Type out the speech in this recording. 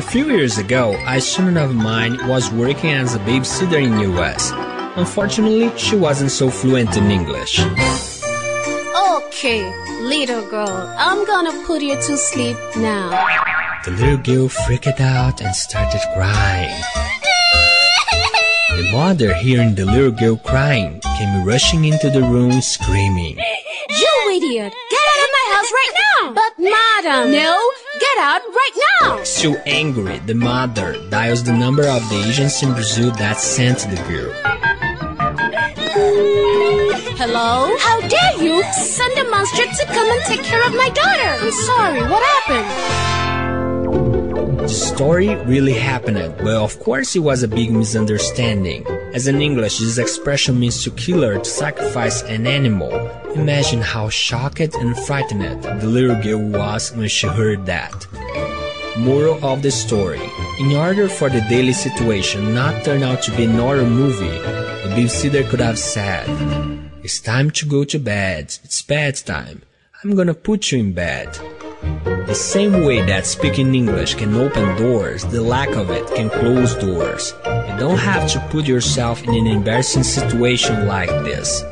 A few years ago, a student of mine was working as a babysitter in the US. Unfortunately, she wasn't so fluent in English. Okay, little girl, I'm gonna put you to sleep now. The little girl freaked out and started crying. The mother, hearing the little girl crying, came rushing into the room screaming. You idiot! Get out of my house right now! But madam! No! Get out right now! Still angry, the mother dials the number of the agency in Brazil that sent the girl. Hello? How dare you send a monster to come and take care of my daughter? I'm sorry, what happened? The story really happened, but of course it was a big misunderstanding. As in English, this expression means to kill or to sacrifice an animal. Imagine how shocked and frightened the little girl was when she heard that. Moral of the story In order for the daily situation not turn out to be an horror movie, the babysitter could have said, It's time to go to bed. It's bedtime. I'm gonna put you in bed. The same way that speaking English can open doors, the lack of it can close doors. You don't have to put yourself in an embarrassing situation like this.